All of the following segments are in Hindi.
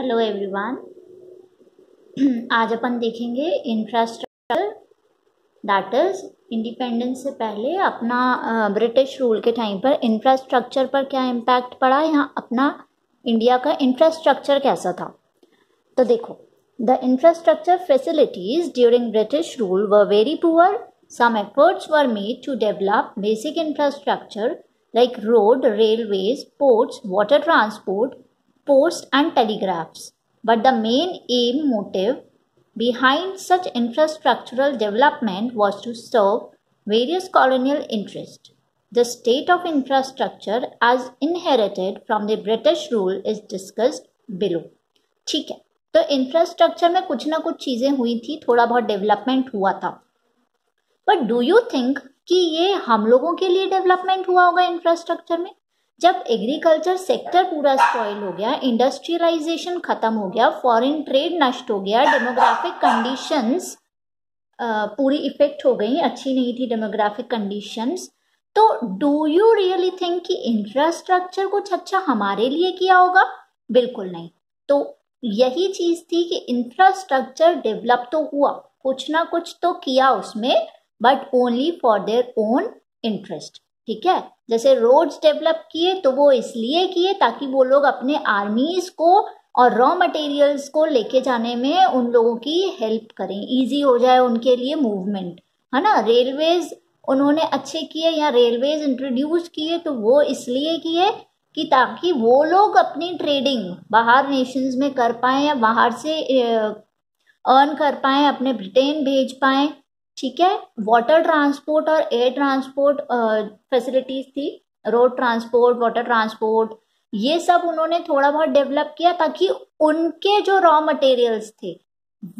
हेलो एवरीवन आज अपन देखेंगे इंफ्रास्ट्रक्चर दैट इज़ इंडिपेंडेंस से पहले अपना ब्रिटिश रूल के टाइम पर इंफ्रास्ट्रक्चर पर क्या इम्पैक्ट पड़ा? यहाँ अपना इंडिया का इंफ्रास्ट्रक्चर कैसा था? तो देखो the infrastructure facilities during British rule were very poor some efforts were made to develop basic infrastructure like road railways ports water transport post and telegraphs. But the main aim motive behind such infrastructural development was to serve various colonial interests. The state of infrastructure as inherited from the British rule is discussed below. ठीक है तो इंफ्रास्ट्रक्चर में कुछ ना कुछ चीज़ें हुई थी थोड़ा बहुत डेवलपमेंट हुआ था बट डू यू थिंक कि ये हम लोगों के लिए डेवलपमेंट हुआ होगा इंफ्रास्ट्रक्चर में जब एग्रीकल्चर सेक्टर पूरा स्पॉइल हो गया इंडस्ट्रियलाइजेशन खत्म हो गया फॉरेन ट्रेड नष्ट हो गया डेमोग्राफिक कंडीशंस पूरी इफ़ेक्ट हो गई, अच्छी नहीं थी डेमोग्राफिक कंडीशंस तो डू यू रियली थिंक कि इंफ्रास्ट्रक्चर कुछ अच्छा हमारे लिए किया होगा? बिल्कुल नहीं। तो यही चीज़ थी कि इंफ्रास्ट्रक्चर डेवलप तो हुआ, कुछ ना कुछ तो किया उसमें but only for their own interest ठीक है? जैसे रोड्स डेवलप किए तो वो इसलिए किए ताकि वो लोग अपने आर्मीज को और रॉ मटेरियल्स को लेके जाने में उन लोगों की हेल्प करें। इजी हो जाए उनके लिए मूवमेंट है ना? रेलवेज उन्होंने अच्छे किए या रेलवेज इंट्रोड्यूस किए तो वो इसलिए किए कि ताकि वो लोग अपनी ट्रेडिंग बाहर नेशंस में कर पाए या बाहर से अर्न कर पाए, अपने ब्रिटेन भेज पाए। ठीक है? वाटर ट्रांसपोर्ट और एयर ट्रांसपोर्ट फैसिलिटीज़ थी रोड ट्रांसपोर्ट वाटर ट्रांसपोर्ट ये सब उन्होंने थोड़ा बहुत डेवलप किया ताकि उनके जो रॉ मटेरियल्स थे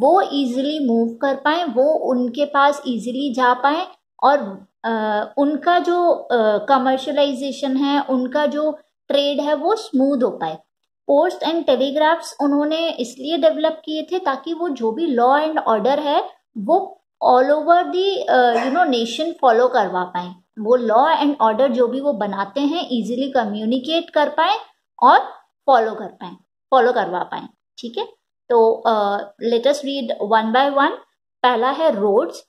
वो इजीली मूव कर पाए वो उनके पास इजीली जा पाए और आ, उनका जो कमर्शलाइजेशन है उनका जो ट्रेड है वो स्मूथ हो पाए। पोस्ट एंड टेलीग्राफ्स उन्होंने इसलिए डेवलप किए थे ताकि वो जो भी लॉ एंड ऑर्डर है वो all over the you know nation follow करवा पाए। वो लॉ एंड ऑर्डर जो भी वो बनाते हैं इजीली कम्युनिकेट कर पाए और फॉलो कर पाए फॉलो करवा पाए, ठीक है? तो latest read one by one पहला है roads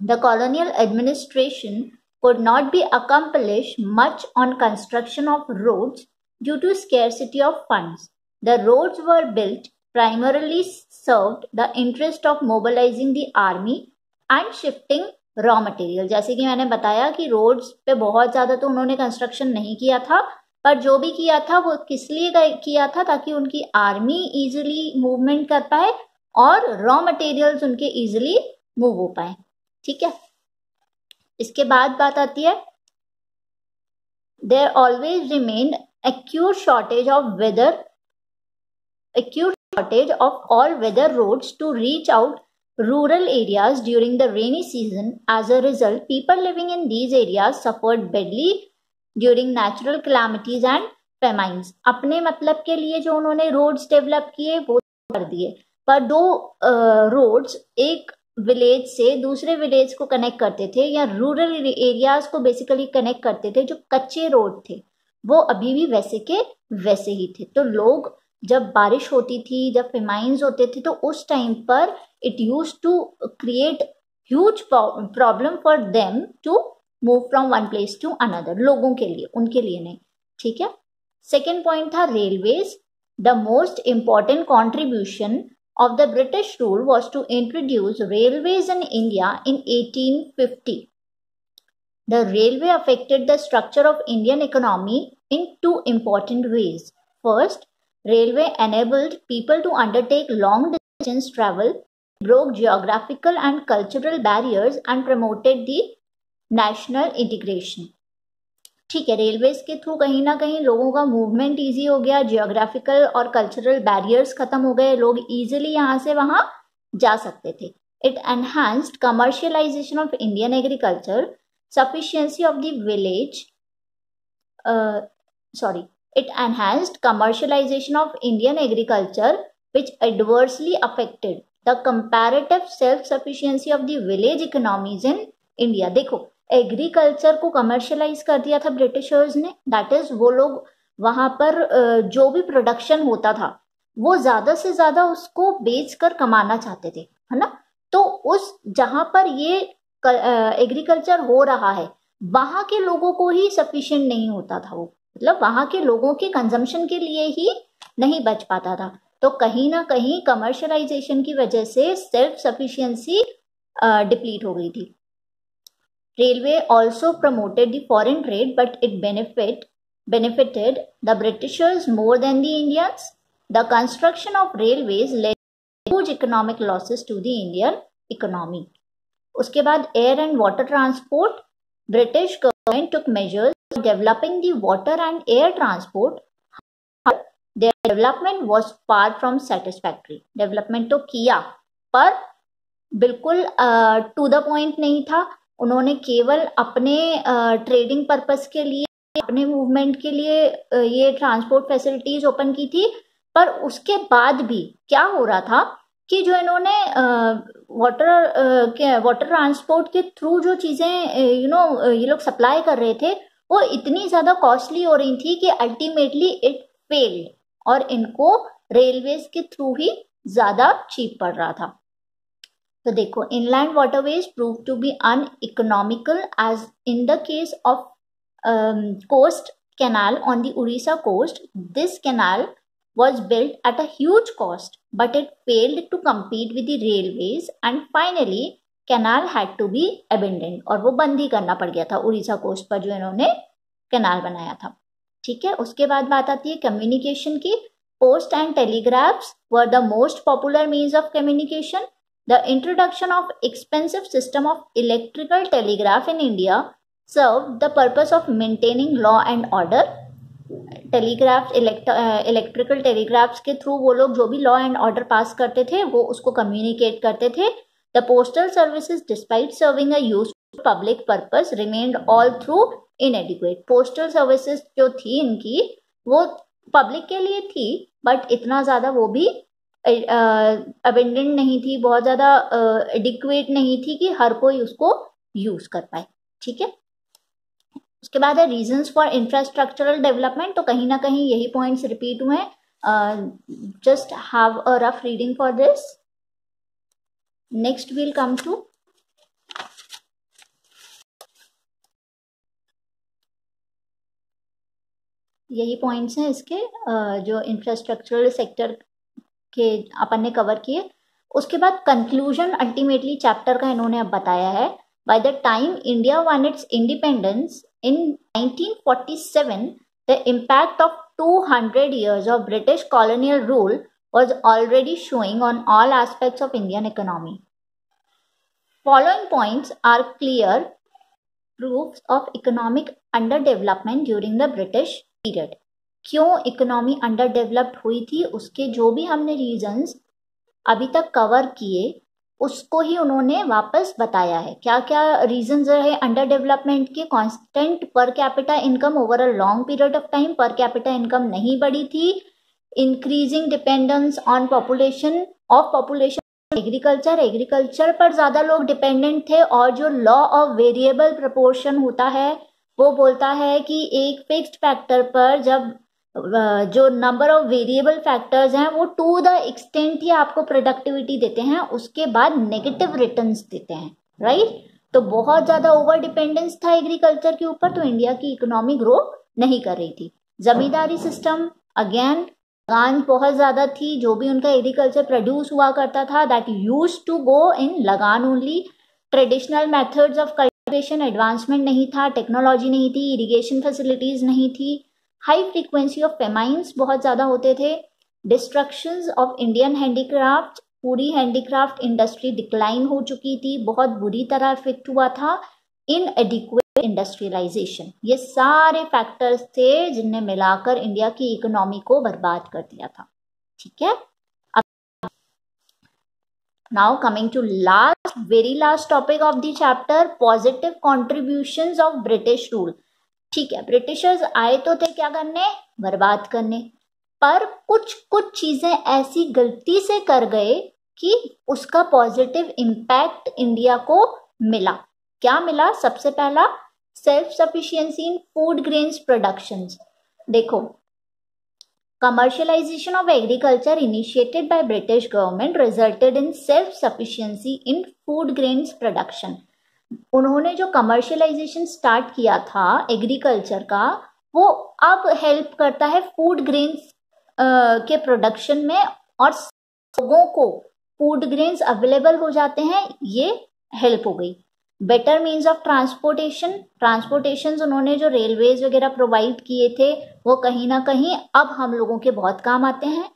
the colonial administration could not be accomplished much on construction of roads due to scarcity of funds. The roads were built primarily served the interest of mobilizing the army and shifting raw material जैसे कि मैंने बताया कि रोड्स पे बहुत ज़्यादा तो उन्होंने कंस्ट्रक्शन नहीं किया था, पर जो भी किया था वो किस लिए किया था ताकि उनकी आर्मी इजीली मूवमेंट कर पाए और रॉ मटेरियल्स उनके इजीली मूव हो पाए। ठीक है? इसके बाद बात आती है there always remain acute shortage of weather acute shortage of all weather roads to reach out rural areas during the rainy season. As a result, people living in these areas suffered badly during natural calamities and famines. अपने मतलब के लिए जो उन्होंने रोड्स डेवलप किए वो कर दिए पर दो रोड्स एक विलेज से दूसरे विलेज को कनेक्ट करते थे या रूरल एरियाज़ को बेसिकली कनेक्ट करते थे जो कच्चे रोड थे वो अभी भी वैसे के वैसे ही थे तो लोग जब बारिश होती थी, जब फेमाइंस होते थे तो उस टाइम पर it use to create huge problem for them to move from one place to another लोगों के लिए, उनके लिए नहीं, ठीक है? सेकेंड पॉइंट था railways the most important contribution of the British rule was to introduce railways in India in eighteen fifty the railway affected the structure of Indian economy in two important ways first Railway enabled people to undertake long distance travel, broke geographical and cultural barriers and promoted the national integration. ठीक है रेलवेज के थ्रू कहीं ना कहीं लोगों का मूवमेंट इजी हो गया जियोग्राफिकल और कल्चरल बैरियर्स खत्म हो गए लोग इजीली यहाँ से वहाँ जा सकते थे it enhanced commercialization of Indian agriculture sufficiency of the village sorry It enhanced commercialization of Indian agriculture, which adversely affected the comparative self-sufficiency of the village economies in India. देखो एग्रीकल्चर को कमर्शलाइज कर दिया था ब्रिटिशर्स ने दैट इज़ वो लोग वहाँ पर जो भी प्रोडक्शन होता था वो ज़्यादा से ज़्यादा उसको बेच कर कमाना चाहते थे है ना तो उस जहाँ पर ये एग्रीकल्चर हो रहा है वहाँ के लोगों को ही सफिशियंट नहीं होता था वो मतलब वहाँ के लोगों के कंजम्पशन के लिए ही नहीं बच पाता था तो कहीं ना कहीं कमर्शलाइजेशन की वजह से सेल्फ सफिशियंसी डिप्लीट हो गई थी railway also promoted the foreign trade but it benefit benefited the Britishers more than the Indians. The construction of railways led huge economic losses to the. उसके बाद air and water transport British government took measures developing the water and air transport development was far from satisfactory development तो किया पर बिल्कुल टू द पॉइंट नहीं था। उन्होंने केवल अपने ट्रेडिंग uh, पर्पस के लिए अपने मूवमेंट के लिए uh, ये ट्रांसपोर्ट फैसिलिटीज़ ओपन की थी। पर उसके बाद भी क्या हो रहा था? कि जो इन्होंने वाटर वाटर ट्रांसपोर्ट के थ्रू जो चीज़ें यू नो ये लोग सप्लाई कर रहे थे वो इतनी ज़्यादा कॉस्टली हो रही थी कि अल्टीमेटली इट फेल्ड और इनको रेलवेज के थ्रू ही ज़्यादा चीप पड़ रहा था। तो देखो inland waterways prove to be uneconomical as in the case of coast canal on the Orissa coast this canal built at a huge cost, but it failed to compete with the railways and finally canal had to be abandoned और वो बंद ही करना पड़ गया था उड़ीसा कोस्ट पर जो इन्होंने कैनाल बनाया था। ठीक है? उसके बाद बात आती है कम्युनिकेशन की। Post and telegraphs were the most popular means of communication the introduction of expensive system of electrical telegraph in India serve the purpose of maintaining law and order telegraph electrical telegraphs के थ्रू वो लोग जो भी लॉ एंड ऑर्डर पास करते थे वो उसको कम्युनिकेट करते थे। The postal services despite serving a use public purpose remained all through inadequate postal services जो थी इनकी वो पब्लिक के लिए थी बट इतना ज़्यादा वो भी अबेंडेंट uh, नहीं थी। बहुत ज़्यादा एडिक्वेट नहीं थी कि हर कोई उसको यूज़ कर पाए। ठीक है? उसके बाद है रीजंस फॉर इंफ्रास्ट्रक्चरल डेवलपमेंट तो कहीं ना कहीं यही पॉइंट्स रिपीट हुए just have a rough reading for this next will come to यही पॉइंट्स हैं इसके जो इंफ्रास्ट्रक्चरल सेक्टर के अपन ने कवर किए। उसके बाद कंक्लूजन अल्टीमेटली चैप्टर का इन्होंने अब बताया है। By the time India won its independence In 1947, the impact of 200 years of British colonial rule was already showing on all aspects of Indian economy. Following points are clear proofs of economic underdevelopment during the British period. क्यों इकोनॉमी अंडर डेवलप्ड हुई थी उसके जो भी हमने रीजंस अभी तक कवर किए उसको ही उन्होंने वापस बताया है। क्या क्या रीजन रहे अंडर डेवलपमेंट के constant per capita income over a long period of time per capita income नहीं बढ़ी थी। Increasing dependence on population of population agriculture agriculture पर ज़्यादा लोग डिपेंडेंट थे और जो लॉ ऑफ़ वेरिएबल प्रपोर्शन होता है, वो बोलता है कि एक फिक्स्ड फैक्टर पर जब जो नंबर ऑफ़ वेरिएबल फैक्टर्स हैं, वो टू द एक्सटेंट ही आपको प्रोडक्टिविटी देते हैं, उसके बाद नेगेटिव रिटर्न्स देते हैं राइट right? तो बहुत ज़्यादा ओवर डिपेंडेंस था एग्रीकल्चर के ऊपर तो इंडिया की इकोनॉमी ग्रो नहीं कर रही थी। जमींदारी सिस्टम अगेन लगान बहुत ज़्यादा थी, जो भी उनका एग्रीकल्चर प्रोड्यूस हुआ करता था that use to go in लगान only traditional methods of cultivation advancement नहीं था टेक्नोलॉजी नहीं थी इरिगेशन फैसिलिटीज़ नहीं थी। हाई फ्रीक्वेंसी ऑफ़ फेमाइंस बहुत ज़्यादा होते थे। डिस्ट्रक्शंस ऑफ़ इंडियन हैंडीक्राफ्ट पूरी हैंडीक्राफ्ट इंडस्ट्री डिक्लाइन हो चुकी थी। बहुत बुरी तरह इफ़ेक्ट हुआ था। इन एडिक्वेट इंडस्ट्रियलाइजेशन ये सारे फैक्टर्स थे जिनने मिलाकर इंडिया की इकोनॉमी को बर्बाद कर दिया था। ठीक है? Now coming to last very last topic of the chapter positive contribution of British rule ठीक है ब्रिटिशर्स आए तो थे क्या करने? बर्बाद करने। पर कुछ कुछ चीज़ें ऐसी गलती से कर गए कि उसका पॉजिटिव इम्पैक्ट इंडिया को मिला। क्या मिला? सबसे पहला self sufficiency in food grains production देखो commercialization of agriculture initiated by British government resulted in self sufficiency in food grains production उन्होंने जो कमर्शियलाइजेशन स्टार्ट किया था एग्रीकल्चर का, वो अब हेल्प करता है फ़ूड ग्रेन्स के प्रोडक्शन में और लोगों को फ़ूड ग्रेन्स अवेलेबल हो जाते हैं, ये हेल्प हो गई। Better means of transportation transportation उन्होंने जो रेलवेज वगैरह प्रोवाइड किए थे, वो कहीं ना कहीं अब हम लोगों के बहुत काम आते हैं।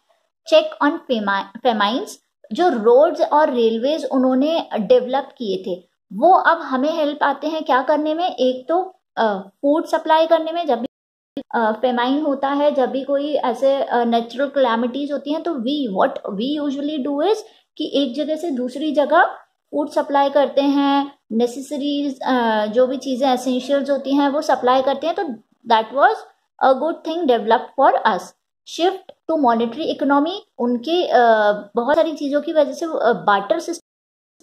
चेक ऑन फेमाइंस जो रोड्स और रेलवेज उन्होंने डेवलप किए थे। वो अब हमें हेल्प आते हैं क्या करने में? एक तो फ़ूड सप्लाई करने में जब भी फेमाइन होता है, जब भी कोई ऐसे नेचुरल क्लैमिटीज होती हैं तो we what we usually do is कि एक जगह से दूसरी जगह फ़ूड सप्लाई करते हैं नेसेसरीज जो भी चीज़ें एसेंशियल्स होती हैं, वो सप्लाई करते हैं तो that was a good thing develop for us shift to monetary economy उनके बहुत सारी चीज़ों की वजह से बाटर सिस्टम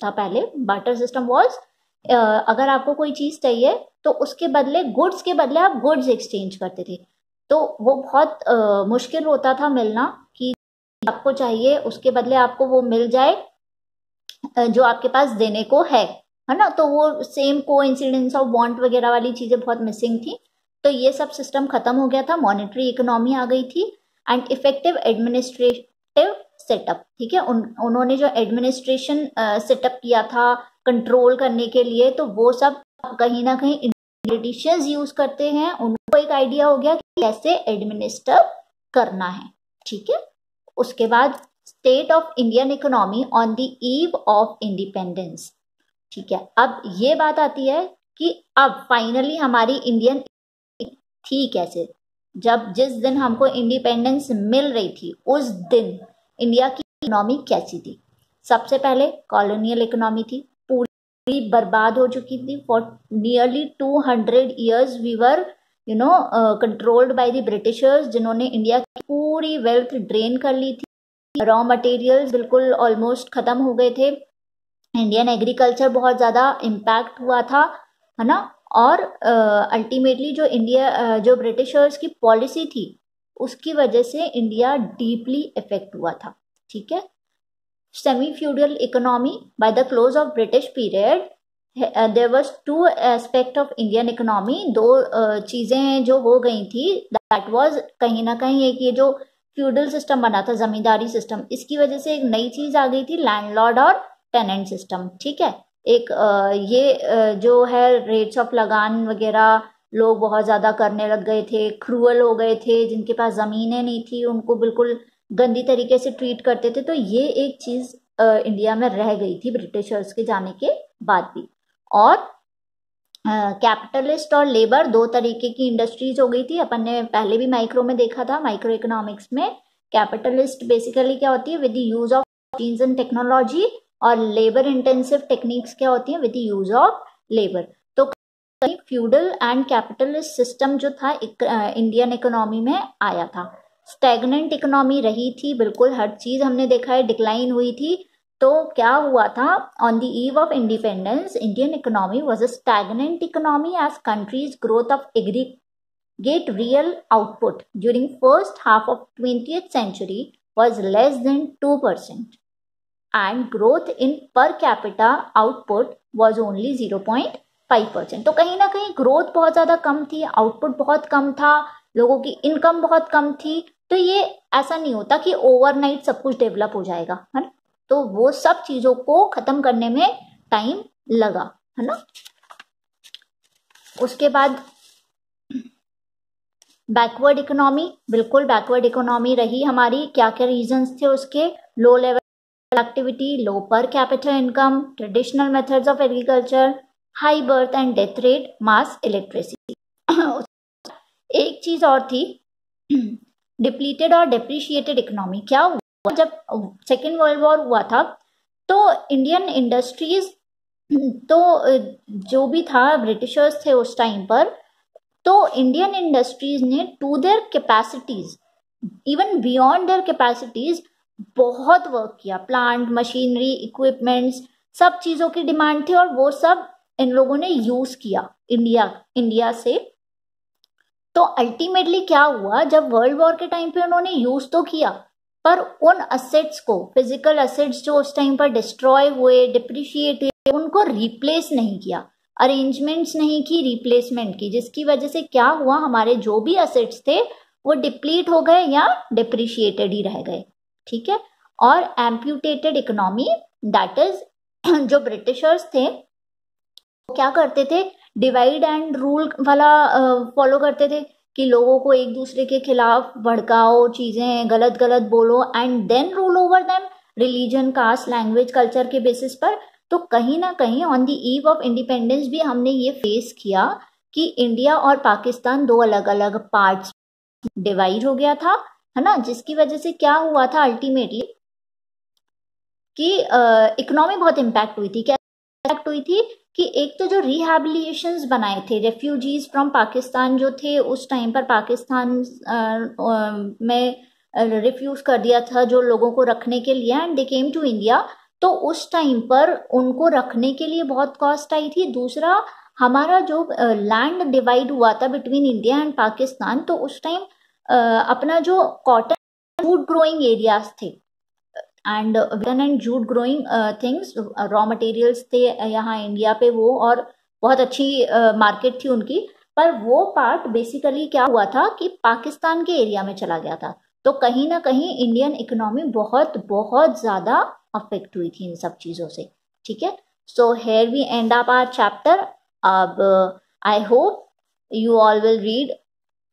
था पहले बाटर सिस्टम वॉज़ अगर आपको कोई चीज़ चाहिए तो उसके बदले गुड्स के बदले आप गुड्स एक्सचेंज करते थे। तो वो बहुत uh, मुश्किल होता था मिलना कि आपको चाहिए उसके बदले आपको वो मिल जाए जो आपके पास देने को है है ना? तो वो सेम को इंसिडेंस ऑफ़ वॉन्ट वगैरह वाली चीज़ें बहुत मिसिंग थी। तो ये सब सिस्टम खत्म हो गया था मॉनेटरी इकोनॉमी आ गई थी एंड इफ़ेक्टिव एडमिनिस्ट्रेटिव सेटअप ठीक है? उन, उन्होंने जो एडमिनिस्ट्रेशन सेटअप किया था कंट्रोल करने के लिए तो वो सब कहीं ना कहीं ब्रिटिशर्स यूज़ करते हैं। उनको एक आइडिया हो गया कि कैसे एडमिनिस्टर करना है, ठीक है? उसके बाद state of Indian economy on the eve of independence ठीक है? अब ये बात आती है कि अब फाइनली हमारी इंडियन थी कैसे? जब जिस दिन हमको इंडिपेंडेंस मिल रही थी, उस दिन इंडिया की इकोनॉमी कैसी थी? सबसे पहले कॉलोनियल इकोनॉमी थी। पूरी बर्बाद हो चुकी थी। For nearly two hundred years we were you know controlled by the Britishers जिन्होंने इंडिया की पूरी वेल्थ ड्रेन कर ली थी। रॉ मटेरियल्स बिल्कुल ऑलमोस्ट ख़त्म हो गए थे। इंडियन एग्रीकल्चर बहुत ज़्यादा इम्पैक्ट हुआ था है ना? और अल्टीमेटली uh, जो इंडिया uh, जो ब्रिटिशर्स की पॉलिसी थी उसकी वजह से इंडिया डीपली इफ़ेक्ट हुआ था ठीक है? Semi feudal economy by the close of British period there was two aspect of Indian economy दो uh, चीज़ें जो हो गई थी दैट वॉज़ कहीं ना कहीं एक ये जो फ्यूडल सिस्टम बना था जमींदारी सिस्टम इसकी वजह से एक नई चीज़ आ गई थी लैंडलॉर्ड और टेनेंट सिस्टम ठीक है? एक uh, ये uh, जो है रेट्स ऑफ़ लगान वगैरह लोग बहुत ज़्यादा करने लग गए थे क्रूअल हो गए थे, जिनके पास ज़मीनें नहीं थी, उनको बिल्कुल गंदी तरीके से ट्रीट करते थे। तो ये एक चीज़ इंडिया में रह गई थी ब्रिटिशर्स के जाने के बाद भी। और कैपिटलिस्ट और लेबर दो तरीके की इंडस्ट्रीज़ हो गई थी। अपन ने पहले भी माइक्रो में देखा था माइक्रो इकोनॉमिक्स में। कैपिटलिस्ट बेसिकली क्या होती है? With use of machines and technology और लेबर इंटेंसिव टेक्निक्स क्या होती है? With use of labour feudal and capitalist system जो था एक, आ, इंडियन इकोनॉमी में आया था। स्टैगनेंट इकोनॉमी रही थी बिल्कुल हर चीज़ हमने देखा है डिक्लाइन हुई थी। तो क्या हुआ था? On the eve of independence Indian economy was a stagnant economy as country's growth of aggregate real output during first half of twenty century was less than two percent and growth in per capita output was only zero point five percent तो कहीं ना कहीं ग्रोथ बहुत ज़्यादा कम थी आउटपुट बहुत कम था, लोगों की इनकम बहुत कम थी। तो ये ऐसा नहीं होता कि ओवरनाइट सब कुछ डेवलप हो जाएगा, है ना? तो वो सब चीज़ों को ख़त्म करने में टाइम लगा, है ना? उसके बाद बैकवर्ड इकोनॉमी बिल्कुल बैकवर्ड इकोनॉमी रही हमारी। क्या क्या रीजंस थे उसके? लो level activity low per capital income traditional methods of agriculture high birth and death rate, mass electricity. एक चीज़ और थी, डिप्लीटेड और डिप्रिशिएटेड इकोनॉमी। क्या हुआ, जब सेकेंड वर्ल्ड वॉर हुआ था तो इंडियन इंडस्ट्रीज़ तो जो भी था, ब्रिटिशर्स थे उस टाइम पर तो इंडियन इंडस्ट्रीज़ ने to their capacities even beyond their capacities बहुत वर्क किया। प्लांट मशीनरी इक्विपमेंट्स सब चीज़ों की डिमांड थी और वो सब इन लोगों ने यूज़ किया इंडिया इंडिया से। तो अल्टीमेटली क्या हुआ? जब वर्ल्ड वॉर के टाइम पे उन्होंने यूज़ तो किया, पर उन असेट्स को फ़िज़िकल असेट्स जो उस टाइम पर डिस्ट्रॉय हुए डिप्रिशिएट हुए, उनको रिप्लेस नहीं किया। अरेंजमेंट्स नहीं की रिप्लेसमेंट की, जिसकी वजह से क्या हुआ? हमारे जो भी असेट्स थे, वो डिप्लीट हो गए या डिप्रिशिएटेड ही रह गए। ठीक है? और एम्प्यूटेटेड इकोनॉमी दैट इज़ जो ब्रिटिशर्स थे क्या करते थे? डिवाइड एंड रूल वाला फॉलो करते थे कि लोगों को एक दूसरे के खिलाफ भड़काओ, चीज़ें गलत गलत बोलो and then rule over them religion caste language culture के बेसिस पर। तो कहीं ना कहीं on the eve of independence भी हमने ये फेस किया कि इंडिया और पाकिस्तान दो अलग अलग पार्ट्स डिवाइड हो गया था, है ना? जिसकी वजह से क्या हुआ था अल्टीमेटली कि इकोनॉमी बहुत इम्पैक्ट हुई थी। क्या इम्पैक्ट हुई थी कि एक तो जो रिहेबिलिएशन बनाए थे रेफ्यूजीज फ्रॉम पाकिस्तान जो थे, उस टाइम पर पाकिस्तान में रिफ्यूज कर दिया था जो लोगों को रखने के लिए and they came to India तो उस टाइम पर उनको रखने के लिए बहुत कॉस्ट आई थी। दूसरा, हमारा जो लैंड डिवाइड हुआ था बिटवीन इंडिया एंड पाकिस्तान तो उस टाइम अपना जो कॉटन फ़ूड ग्रोइंग एरियाज़ थे and woollen and jute growing things raw materials थे यहाँ इंडिया पे वो और बहुत अच्छी मार्केट uh, थी उनकी पर वो पार्ट बेसिकली क्या हुआ था कि पाकिस्तान के एरिया में चला गया था तो कहीं ना कहीं इंडियन इकोनॉमी बहुत बहुत ज़्यादा अफेक्ट हुई थी इन सब चीज़ों से ठीक है so here we end up our chapter अब I hope you all will read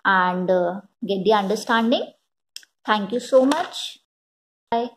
and get the understanding. Thank you so much. Bye.